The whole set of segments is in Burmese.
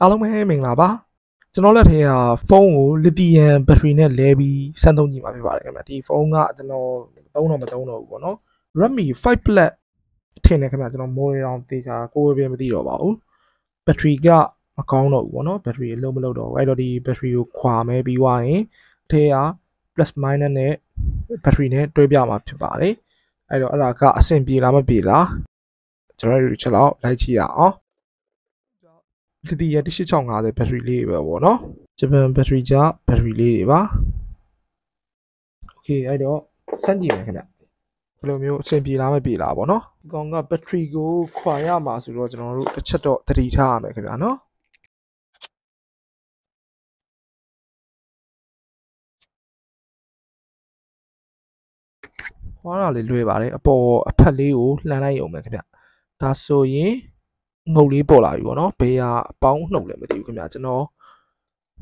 အားလုံးပဲမင်္ဂလာပါကျွန်တော်လက်ထဲကဖုန်းကိုလီသီယမ်ဘက်ထရီနဲ့လဲပြီးစမ်းသုံးကြည့်မှာဖြစ်ပါတယ်ခင်ဗျဒီဖုန်းကကျွန်တော်သုံးတော့မသုံးတော့ဘူးပေါ့နော် Redmi 5 Plus ထင်တယ်ခင်ဗျကျွန်တော်မိုးရအောင်တေချာကိုယ်ပဲမသိတော့ပါဘူးဘက်ထရီကမကောင်းတော့ဘူးပေါ့နော်ဘက်ထရီအလုံးမလုံးတော့ဘူးအဲ့တော့ဒီဘက်ထရီကိုခွာမဲပြီးွားရင်အထဲက plus minus နဲ့ဘက်ထရီနဲ့တွဲပြမှာဖြစ်ပါတယ်အဲ့တော့အဲ့ဒါကအဆင်ပြေလားမပြေလားကျွန်တော်တို့ချက်တော့လိုက်ကြည့်ရအောင် လီသီယမ်1850ဘက်ထရီလေးပဲပေါ့နော်ဂျပန်ဘက်ထရီကြဘက်ထရီလေးတွေပါโอเคအဲ့တော့စမ်းကြည့်မယ်ခင်ဗျဘယ်လိုမျိုးအဆင်ပြေလားမပြေလားပေါ့နော်ဒီကောင်ကဘက်ထရီကိုခွာရမှာဆိုတော့ကျွန်တော်တို့တစ်ချက်တော့တတိထားရမယ်ခင်ဗျာနော်ခွာတာလေးလွယ်ပါတယ်အပေါ်အဖက်လေးကိုလှန်လိုက်ရုံပဲခင်ဗျဒါဆိုရင် ငုတ်လေးပေါ်လာပြီပေါ့နော်ဘေးကအပေါင်းနှုတ်လည်းမသိဘူးခင်ဗျကျွန်တော်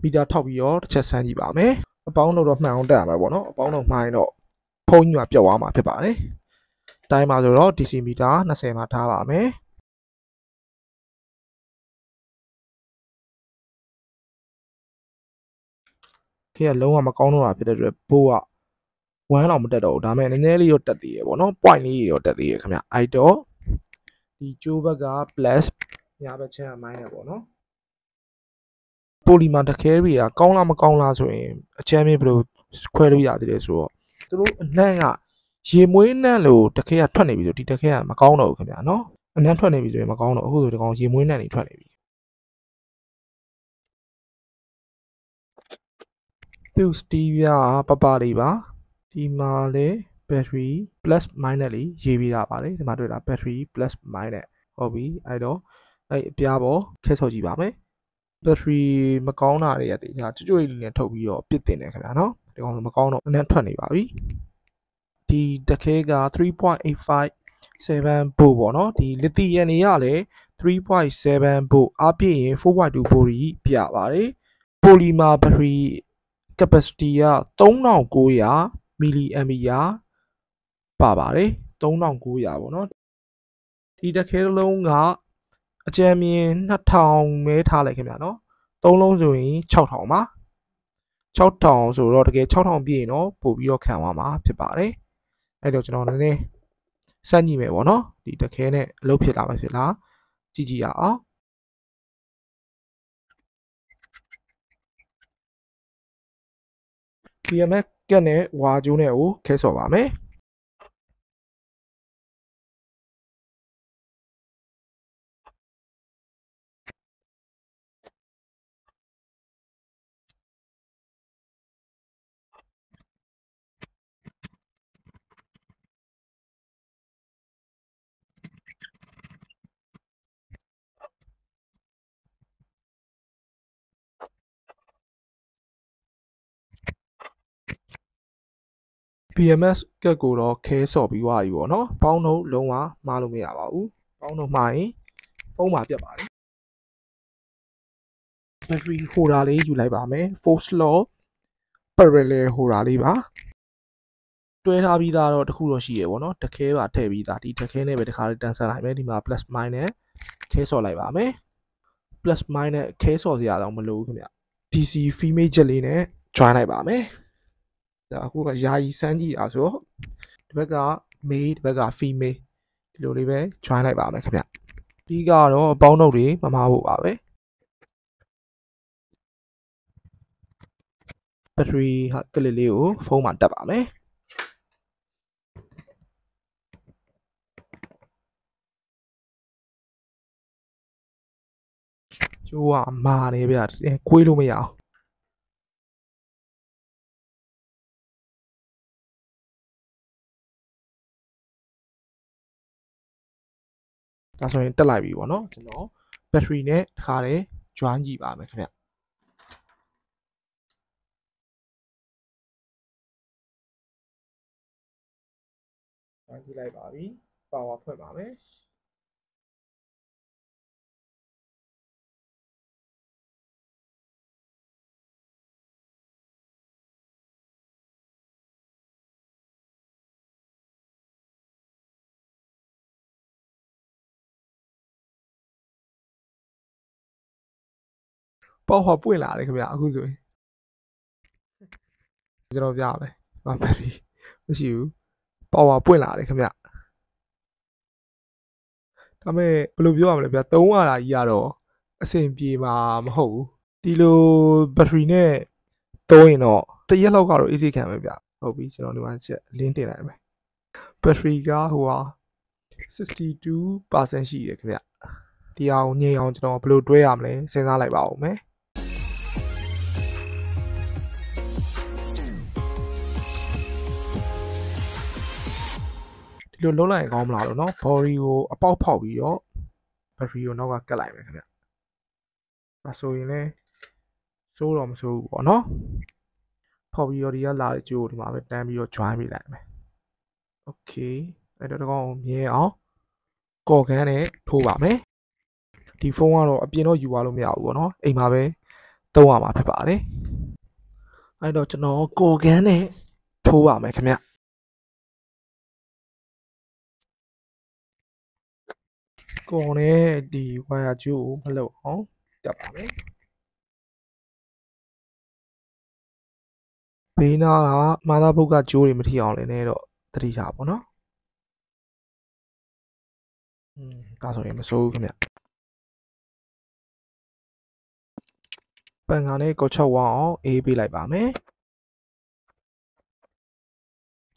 မီတာထောက်ပြီးတော့တစ်ချက်ဆန်းကြည့်ပါမယ်အပေါင်းနှုတ်တော့မှန်အောင်တက်ရမှာပေါ့နော်အပေါင်းနှုတ်မှိုင်းတော့ဖုန်းကြီးမှာပြတ်သွားမှာဖြစ်ပါတယ်တိုင်းမှာဆိုတော့ DC မီတာ20မှာထားပါမယ်ခေကလုံးဝမကောင်းတော့တာဖြစ်တဲ့အတွက်ဘိုးက1လောက်မတက်တော့ဘူးဒါပေမဲ့နည်းနည်းလေးတော့တက်သေးရပေါ့နော် point လေးတော့တက်သေးရခင်ဗျအဲ့တော့ ဒီကျိုးဘက်က plus ညာဘက်ချမ်းက minus ပေါ့နော်ပိုလီမာတခဲတွေကကောင်းလားမကောင်းလားဆိုရင်အချမ်းမင်းဘယ်လိုခွဲလို့ရသေးလဲဆိုတော့သူတို့အနှံ့ကရေမွေးနှံ့လို့တခဲကထွက်နေပြီဆိုဒီတခဲကမကောင်းတော့ဘူးခင်ဗျာနော်အနှံ့ထွက်နေပြီဆိုရင်မကောင်းတော့အခုဆိုဒီကောင်ရေမွေးနှံ့နေထွက်နေပြီသူစတီးပြပပလေးပါဒီမှာလေ battery plus minus လေးရေးပေးတာပါတယ်ဒီမှာတွေ့တာ battery plus minus ဟုတ်ပြီအဲ့တော့အဲ့အပြားပေါ်ခဲဆော်ကြည့်ပါမယ် battery မကောင်းတာတွေကတေချာကြွကြွလေးနဲ့ထုတ်ပြီးတော့ပြစ်တင်တယ်ခင်ဗျာနော်ဒီကောင်မကောင်းတော့နည်းထွက်နေပါပြီဒီတခဲက3.85 7 volt ပေါ့နော်ဒီလီသီယမ်တွေကလည်း3.7 volt အပြည့်ရင်4.2 volt ကြီးပြပါတယ်ပိုလီမာဘက်ထရီ capacity က3900 milliampere ပါပါတယ်3900ပေါ့နော်ဒီတစ်ခဲလုံးကအကြံမြင်2000မဲထားလိုက်ခင်ဗျာနော်သုံးလုံးဆိုရင်6000ပါ6000ဆိုတော့တကယ်6000ပြည့်ရင်တော့ပို့ပြီးတော့ခံသွားမှာဖြစ်ပါတယ်အဲ့တော့ကျွန်တော်နည်းနည်းစမ်းကြည့်မယ်ပေါ့နော်ဒီတခဲနဲ့အလုပ်ဖြစ်လာမှဖြစ်လားကြည့်ကြည့်ရအောင် PMS ကက်နဲ့ဝါကျိုးနဲ့ကိုခဲဆော်ပါမယ်။ PMS ကက်ကိုတော့ခဲဆော့ပြီးွားပြီပေါ့နော်။ပေါင်းတော့လုံးဝမှားလို့မရပါဘူး။ပေါင်းတော့မှားရင်ဖုန်းမှာပြတ်ပါတယ်။ battery holder လေးယူလိုက်ပါမယ်။ four slot parallel holder လေးပါ။တွဲထားပြီးသားတော့တခုတော့ရှိရပေါ့နော်။တခဲပါထည့်ပြီးသားဒီတခဲနဲ့ပဲတခါလေးတန်းဆန်းလိုက်မယ်ဒီမှာ plus minus ခဲဆော့လိုက်ပါမယ်။ plus minus ခဲဆော့စရာတော့မလိုဘူးခင်ဗျ။ DC female jet လေးနဲ့ join လိုက်ပါမယ်။ ဒါအခုကယာယီစမ်းကြည့်တာဆိုတော့ဒီဘက်က male ဒီဘက်က female ဒီလိုလေးပဲ join လိုက်ပါမယ်ခင်ဗျဒီကတော့အပေါင်းနှုတ်တွေမမှားဖို့ပါပဲဘက်ထရီဟာကလစ်လေးကိုဖုန်းမှာတက်ပါမယ်ကျိုးကမာနေဗျကွေးလို့မရအောင် ဒါဆိုရင်တက်လိုက်ပြီပေါ့နော်ကျွန်တော်ဘက်ထရီနဲ့တခါတည်း join ကြည့်ပါမယ်ခင်ဗျကြည့်လိုက်ပါပြီ power ဖွင့်ပါမယ် ပေါက်ဟောပွင့်လာတယ်ခင်ဗျအခုဆိုရင်ကျွန်တော်ပြမယ်ဟာဘက်ထရီမရှိဘူးပေါက်ဟောပွင့်လာတယ်ခင်ဗျဒါပေမဲ့ဘယ်လိုပြောရမလဲဗျာသုံးရတာကြီးကတော့အဆင်ပြေမှာမဟုတ်ဘူးဒီလိုဘက်ထရီနဲ့သုံးရင်တော့တရက်လောက်ကတော့ easy ခံပဲဗျဟုတ်ပြီကျွန်တော်ဒီမှာချက် link တင်လိုက်မယ်ဘက်ထရီကဟိုဟာ62%ရှိတယ်ခင်ဗျဒီအောင်ညင်အောင်ကျွန်တော်ဘယ်လိုတွဲရမလဲစဉ်းစားလိုက်ပါဦးမယ် ဒီလိုလုံးလိုက်ကောင်းမလားလို့နော် body ကိုအပေါက်ဖောက်ပြီးတော့ battery ကိုနောက်ကကတ်လိုက်မယ်ခင်ဗျ။ဒါဆိုရင်လည်းစိုးတော့မစိုးဘူးပေါ့နော်။ဖောက်ပြီးတော့ဒီကလာတဲ့ကြိုးကိုဒီမှာပဲတန်းပြီးတော့ join ပေးလိုက်မယ်။ Okay အဲ့တော့တကောင်မြဲအောင်ကော်ကန်းနဲ့ထိုးပါမယ်။ဒီဖုန်းကတော့အပြင်တော့ယူပါလို့မရဘူးပေါ့နော်။အိမ်မှာပဲသုံးရမှာဖြစ်ပါတယ်။အဲ့တော့ကျွန်တော်ကော်ကန်းနဲ့ထိုးပါမယ်ခင်ဗျ။ ကော်နဲ့ဒီ wire ကြိုးကိုမလုပ်အောင်တက်ပါမယ်ဘေးနားကမာသာဘုတ်ကကြိုးတွေမထီအောင်လည်းနဲ့တော့တတိထားပါတော့อืมဒါဆိုရင်မစိုးဘူးခင်ဗျပန်ကန်လေးကိုချုပ်ဝအောင်အေးပေးလိုက်ပါမယ်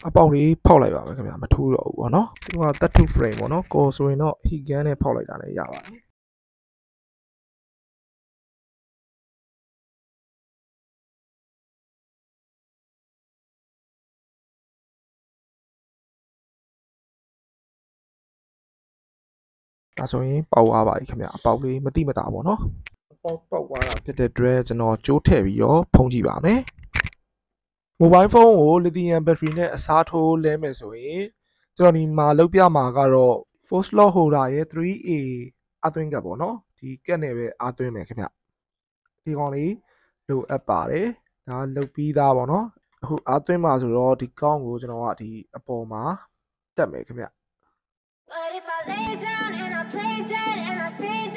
အပေါက်လေးဖောက်လိုက်ပါမယ်ခင်ဗျာမထိုးတော့ဘူးပေါ့နော်ဒီက32 frame ပေါ့နော်ကော်ဆိုရင်တော့ heat gun နဲ့ဖောက်လိုက်တာလည်းရပါတယ်ဒါဆိုရင်ပေါက်သွားပါပြီခင်ဗျာအပေါက်လေးမတိမတာပေါ့နော်အပေါက်ပေါက်သွားတာဖြစ်တဲ့အတွက်ကျွန်တော်ကြိုးထည့်ပြီးတော့ဖုံးကြည့်ပါမယ် မိုဘိုင်းဖုန်းကိုလီသီယမ်ဘက်ထရီနဲ့အစားထိုးလဲမယ်ဆိုရင်ကျွန်တော်ဒီမှာလုပ်ပြမှာကတော့ force lock holder ရဲ့ 3A အသွင်းကပ်ပေါ့နော်ဒီကက်နဲ့ပဲအသွင်းမယ်ခင်ဗျဒီကောင်လေးလိုအပ်ပါတယ်ဒါလုတ်ပြီးသားပေါ့နော်အခုအသွင်းမှာဆိုတော့ဒီကောင်းကိုကျွန်တော်ကဒီအပေါ်မှာတက်မယ်ခင်ဗျ But if I lay down and I play dead and I stay dead,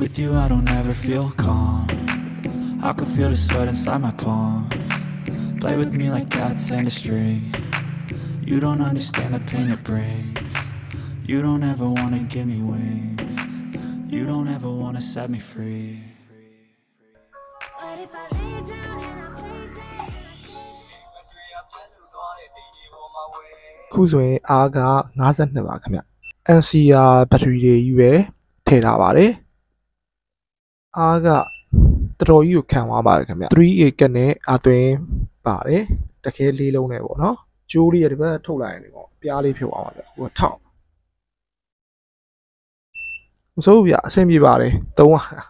with you I don't ever feel calm I can feel the sweat inside my palms Play with me like cats and a string You don't understand the pain it brings You don't ever wanna give me wings. You don't ever wanna set me free. But if I lay down and I play dead and I stay dead. ခုဆိုရင်အားက52ပါခင်ဗျ NCR ဘက်ထရီတွေကြီးပဲထည့်ထားပါတယ် အားကတော်တော်ကြီးကိုခံသွားပါတယ်ခင်ဗျ 3A ကက်နဲ့အသွင်းပါတယ်တခဲလေးလုံးနဲ့ပေါ့နော်ကျိုးလေးရဒီဘက်ထုတ်လိုက်ရင်ဒီပေါ့ပြားလေးဖြစ်သွားပါဗျဟိုကထောက်မစိုးဘူးဗျအဆင်ပြေပါတယ်သုံးရတာ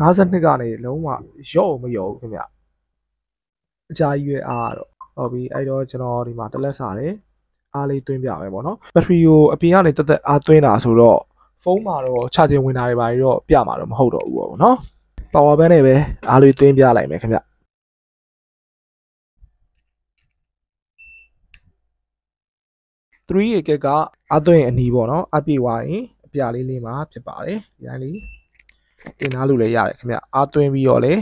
52ကနေလုံးဝရော့မရော့ဘူးခင်ဗျ အကြာကြီးပဲအားကတော့ဟုတ်ပြီအဲ့တော့ကျွန်တော်ဒီမှာတစ်လက်စာတယ်အားလေးသွင်းပြမယ်ပေါ့နော်ဘက်ထရီကိုအပြင်ကနေတက်တက်အားသွင်းတာဆိုတော့ဖုန်းမှာတော့ချခြင်းဝင်တာတွေပါပြီးတော့ပြမှာတော့မဟုတ်တော့ဘူးပေါ့နော် power bank နဲ့ပဲအားလေးသွင်းပြလိုက်မယ်ခင်ဗျ3 gig ကအသွင်းအနီးပေါ့နော်အပြည့်ဝရင်အပြလေးလေးမှာဖြစ်ပါတယ်ဒီတိုင်းလေးတင်ထားလို့လည်းရတယ်ခင်ဗျအားသွင်းပြီးတော့လေ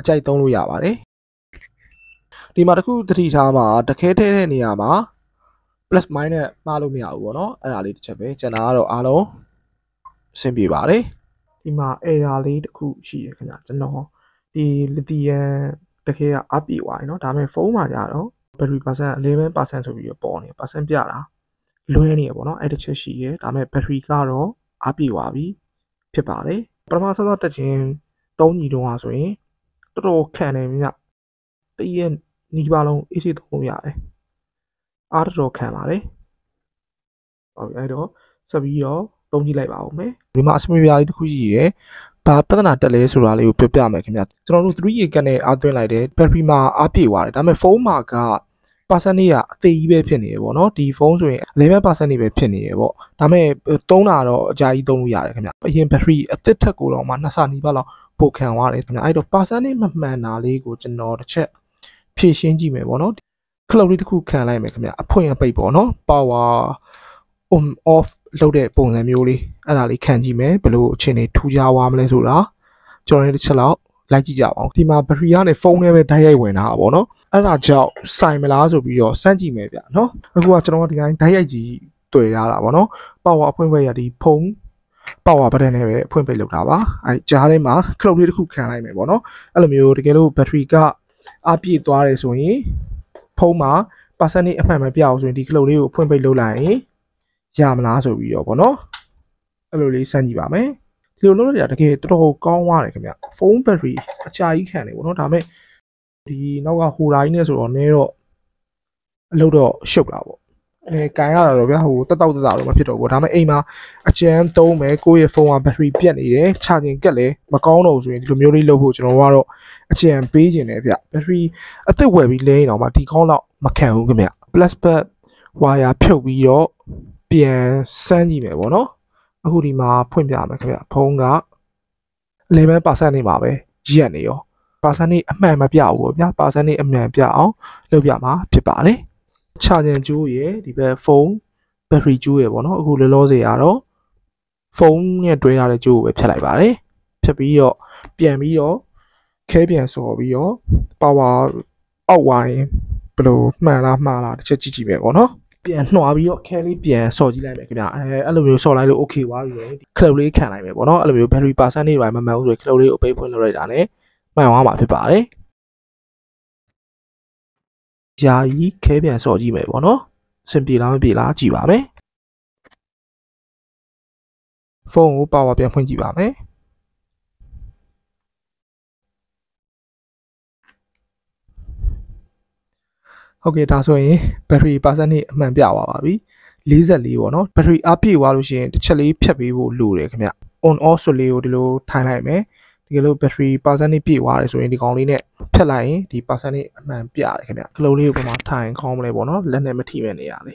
အကြိုက်သုံးလို့ရပါတယ် ဒီမှာတစ်ခုသတိထားမှာတခဲထဲတဲ့နေရာမှာ plus minus မှားလို့မရဘူးပေါ့နော်အဲ့ဒါလေးတစ်ချက်ပဲကျန်တာကတော့အားလုံးအဆင်ပြေပါတယ်ဒီမှာ error လေးတစ်ခုရှိတယ်ခင်ဗျကျွန်တော်ဒီ lithium တခဲကအပြည့်သွားပြီเนาะဒါပေမဲ့ဖုန်းမှာကြတော့ battery percent 11%ဆိုပြီးတော့ပေါ်နေ percent ပြတာလွဲနေရပေါ့နော်အဲ့တစ်ချက်ရှိရဲဒါပေမဲ့ battery ကတော့အပြည့်သွားပြီဖြစ်ပါတယ်ပထမဆက်ဆက်တက်ခြင်း၃ညီတုံးอ่ะဆိုရင်တော်တော်ခံတယ်မြတ်တရက် နီးပါလုံး AC သုံးလို့ရတယ်အားတော်တော်ခံပါတယ်ဟုတ်ပြီအဲ့တော့ဆက်ပြီးတော့သုံးကြည့်လိုက်ပါဦးမယ်ဒီမှာအစမပြားလေးတစ်ခုရှိရဲဘာပြဿနာတက်လဲဆိုတာလေးကိုပြောပြမယ်ခင်ဗျကျွန်တော်တို့3 year ကနေအားသွင်းလိုက်တယ် battery မှာအားပြည့်သွားတယ်ဒါပေမဲ့ဖုန်းမှာက percent တွေကအသေးကြီးပဲဖြစ်နေရပေါ့နော်ဒီဖုန်းဆိုရင်11%တွေပဲဖြစ်နေရပေါ့ဒါပေမဲ့သုံးတာတော့အကြာကြီးသုံးလို့ရတယ်ခင်ဗျအရင် battery အသစ်ထက်ကိုတော့မှနှစ်ဆနီးပါးလောက်ပိုခံသွားတယ်ခင်ဗျအဲ့တော့ percent တွေမမှန်တာလေးကိုကျွန်တော်တစ်ချက် ဖြည့်ရှင်းကြည့်မယ်ပေါ့နော်ခလုတ်လေးတစ်ခုခံလိုက်မယ်ခင်ဗျအဖွင့်အပိတ်ပေါ့နော် power on off လုပ်တဲ့ပုံစံမျိုးလေးအဲ့ဒါလေးခံကြည့်မယ်ဘယ်လိုအခြေအနေထူးခြားသွားမလဲဆိုတာကျွန်တော်တို့တစ်ချက်လောက်လိုက်ကြည့်ကြပါအောင်ဒီမှာဘက်ထရီကနေဖုန်းထဲပဲဓာတ်ရိုက်ဝင်တာပါဗောနော်အဲ့ဒါကြောင့်စိုင်မလားဆိုပြီးတော့စမ်းကြည့်မယ်ဗျနော်အခုကကျွန်တော်ဒီတိုင်းဓာတ်ရိုက်ကြီးတွေ့ရတာဗောနော်ပေါ့ဝါအဖွင့်ပိတ်ရဒီဖုန်းပေါ့ဝါဘက်တန်နဲ့ပဲအဖွင့်ပိတ်လုပ်တာပါအဲကြားထဲမှာခလုတ်လေးတစ်ခုခံလိုက်မယ်ဗောနော်အဲ့လိုမျိုးတကယ်လို့ဘက်ထရီက အပြည့်သွားတယ်ဆိုရင်ဖုန်းမှာ percentage အမှန်မပြအောင်ဆိုရင်ဒီခလုတ်လေးကိုအဖွင့်ပိတ်လုပ်လိုက်ရင်ရမလားဆိုပြီးတော့ဗောနော်အဲ့လိုလေးစမ်းကြည့်ပါမယ်ဒီလိုလုပ်ရတာတကယ်တော်တော်ကောင်းသွားတယ်ခင်ဗျဖုန်းဘက်ထရီအကြာကြီးခံတယ်ဗောနော်ဒါပေမဲ့ဒီနောက်ကဟိုတိုင်းနဲ့ဆိုတော့နည်းတော့အလုပ်တော့ရှုပ်တာဗော အဲကန်ရတာတော့ဗျာဟိုတက်တောက်တက်တာတော့မဖြစ်တော့ဘူးဒါပေမဲ့အိမ်မှာအကျန်းသုံးမယ်ကိုယ့်ရဲ့ဖုန်းကဘက်ထရီပြတ်နေတယ်ချာကျင်ကက်လဲမကောင်းတော့ဘူးဆိုရင်ဒီလိုမျိုးလေးလုပ်ဖို့ကျွန်တော်ကတော့အကျန်းပေးခြင်းတယ်ဗျဘက်ထရီအသက်ဝယ်ပြီးလဲရင်တော့မှဒီကောင်းတော့မခံဘူးခင်ဗျ plus back wire ဖြုတ်ပြီးတော့ပြန်စမ်းကြည့်မယ်ဗောနော်အခုဒီမှာဖွင့်ပြမယ်ခင်ဗျဖုန်းက11%နေပါပဲရက်နေရော percent နေအမှန်မပြဘူးပေါ့ဗျာ percent နေအမှန်ပြအောင်လုပ်ပြမှာဖြစ်ပါတယ် ချာဂျင်ကျိုးရယ်ဒီဘက်ဖုန်းဘက်ထရီကျိုးရယ်ပေါ့နော်အခုလောလောဆယ်ကတော့ဖုန်းနဲ့တွဲထားတဲ့ကျိုးကိုပဲဖြတ်လိုက်ပါတယ်ဖြတ်ပြီးတော့ပြန်ပြီးတော့ခဲပြန်စော်ပြီးတော့ power အောက်ဝိုင်းဘယ်လိုမှန်လားမှားလားတစ်ချက်ကြည့်ကြည့်မယ်ပေါ့နော်ပြန်နှွာပြီးတော့ခဲလေးပြန်စော်ကြည့်လိုက်မယ်ခင်ဗျအဲအဲ့လိုမျိုးစော်လိုက်လို့ okay သွားပြီလေခလုတ်လေးခံလိုက်မယ်ပေါ့နော်အဲ့လိုမျိုး battery percent တွေပါမမှန်ဘူးဆိုရင်ခလုတ်လေးကိုပိတ်ဖွင့်လုပ်လိုက်တာ ਨੇ မှန်သွားမှာဖြစ်ပါတယ်။ ယာယီခဲပြန်စော်ကြည့်မယ်ပေါ့နော်။အဆင်ပြေလားမပြေလားကြည့်ပါမယ်။ဖုန်းကိုပါဝါပြန်ဖွင့်ကြည့်ပါမယ်။ဟုတ်ကဲ့ဒါဆိုရင် battery percent နဲ့အမှန်ပြသွားပါပြီ44ပေါ့နော် battery အပြည့်သွားလို့ရှိရင်တစ်ချက်လေးဖြတ်ပေးဖို့လိုတယ်ခင်ဗျ on off ဆိုလေးကိုဒီလိုထိုင်လိုက်မယ်တ ကယ်လို့ battery percentage ပြည့်သွားတယ်ဆိုရင်ဒီကောင်လေးနဲ့ဖြတ်လိုက်ရင်ဒီ percentage အမှန်ပြတယ်ခင်ဗျကလုံးလေးကိုပုံမှာထိုင်ခေါင်းမလဲပေါ့နော်လက်နဲ့မထိမဲ့နေရလေ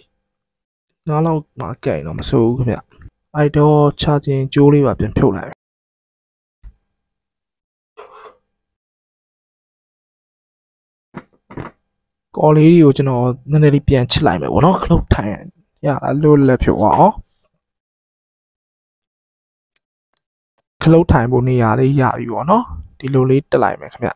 နားလောက်မှာကဲရင်တော့မဆိုးဘူးခင်ဗျအဲ့တော့ charging ကြိုးလေးပါပြန်ဖြုတ်လိုက်ကော်လေးတွေကိုကျွန်တော်နည်းနည်းလေးပြန်ချစ်လိုက်မယ်ပေါ့နော်ခလုတ်ထိုင်ရလားလို့လက်ဖြုတ်အောင် ခလုတ်ထိုင်ဖို့နေရာလေးရပြီပေါ့နော်ဒီလိုလေးတက်လိုက်မယ်ခင်ဗျ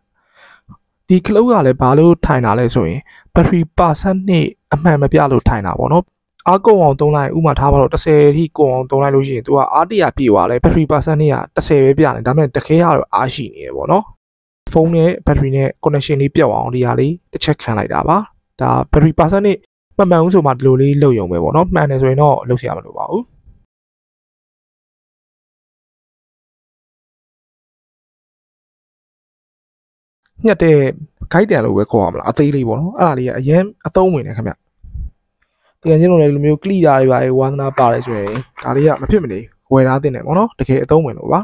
ဒီခလုတ်ကလည်းဘာလို့ထိုင်တာလဲဆိုရင် battery percent နဲ့အမှန်မပြလို့ထိုင်တာပေါ့နော်အားကုန်အောင်သုံးလိုက်ဥမာထားပါတော့30ထိကုန်အောင်သုံးလိုက်လို့ရှိရင်သူကအားတရာပြေသွားလဲ battery percent နဲ့က30ပဲပြတယ်ဒါပေမဲ့တခဲရတော့အားရှိနေရပေါ့နော်ဖုန်းနဲ့ battery နဲ့ connection လေးပြောက်အောင်ဒီဟာလေးတစ်ချက်ခံလိုက်တာပါဒါ battery percent နဲ့မမှန်ဘူးဆိုမှဒီလိုလေးလုပ်ရုံပဲပေါ့နော်မှန်တယ်ဆိုရင်တော့လုပ်စရာမလိုပါဘူး ညက်တဲ့ guide တန်လို့ပဲခေါ်ရမလားအသေးလေးပေါ့နော်အဲ့ဒါလေးကအရင်အသုံးဝင်တယ်ခင်ဗျတကယ်ချင်းလို့လည်းဒီလိုမျိုး click တာတွေပါဝါသနာပါတယ်ဆိုရင်ဒါလေးကမဖြစ်မနေဝယ်ထားတင်တယ်ပေါ့နော်တကယ်အသုံးဝင်လို့ပါ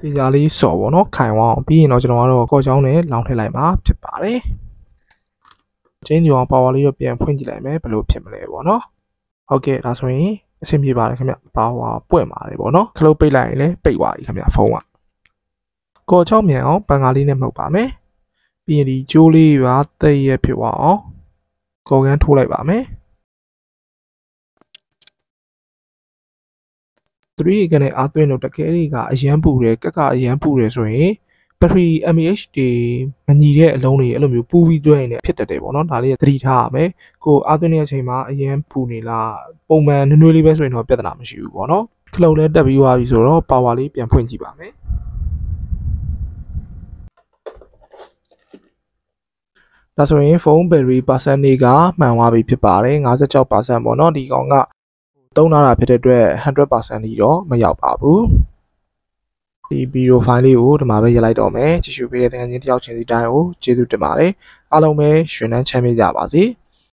ဒီကြလေးစော်ပေါ့နော်ခိုင်ဝအောင်ပြီးရင်တော့ကျွန်တော်ကတော့ကော့ချောင်းနဲ့လောင်းထည့်လိုက်မှာဖြစ်ပါတယ်ချင်းညောင်ပါဝါလေးတော့ပြန်ဖွင့်ကြည့်လိုက်မယ်ဘယ်လိုဖြစ်မလဲပေါ့နော်ဟုတ်ကဲ့ဒါဆိုရင် အဆင်ပြေပါတယ်ခင်ဗျပါဝါပွင့်ပါတယ်ပေါ့နော်ခလုတ်ပိတ်လိုက်ရင်လည်းပိတ်သွားပြီခင်ဗျဖုန်းကကော်ချောင်းမြန်အောင်ပန်ကားလေးနဲ့မှုတ်ပါမယ်ပြီးရင်ဒီကျိုးလေးပါတိတ်ရဖြစ်သွားအောင်ကော်ကန်းထိုးလိုက်ပါမယ်3ကနေအားသွင်းလို့တကယ်ကြီးကအရန်ပူတယ်ကက်ကအရန်ပူတယ်ဆိုရင် battery mAh တွေမညီတဲ့အလုံးတွေအဲ့လိုမျိုးပူပြီးတွဲနေဖြစ်တတ်တယ်ပေါ့နော်ဒါလေးသတိထားရမယ်ကိုအားသွင်းတဲ့အချိန်မှာအရင်ပူနေလားပုံမှန်နွေ့နွေ့လေးပဲဆိုရင်တော့ပြဿနာမရှိဘူးပေါ့နော်ခလုတ်လည်းတက်ပြီးသွားပြီဆိုတော့ power လေးပြန်ဖွင့်ကြည့်ပါမယ်ဒါဆိုရင်ဖုန်း battery percentage ကမှန်သွားပြီဖြစ်ပါတယ်56%ပေါ့နော်ဒီကောင်ကသုံးလာတာဖြစ်တဲ့အတွက်100%ကြီးတော့မရောက်ပါဘူး ဒီဗီဒီယိုဖိုင်လေးကိုဒီမှာပဲရေးလိုက်တော့မယ်ကြည့်ရှုပေးတဲ့တကယ်ချင်းတယောက်ချင်းစီတိုင်းကိုကျေးဇူးတင်ပါတယ်အားလုံးပဲရွှင်နှန်းချမ်းမြေ့ကြပါစေ။